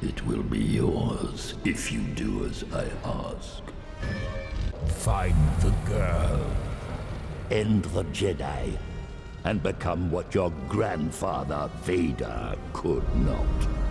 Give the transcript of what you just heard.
It will be yours if you do as I ask. Find the girl. End the Jedi and become what your grandfather Vader could not.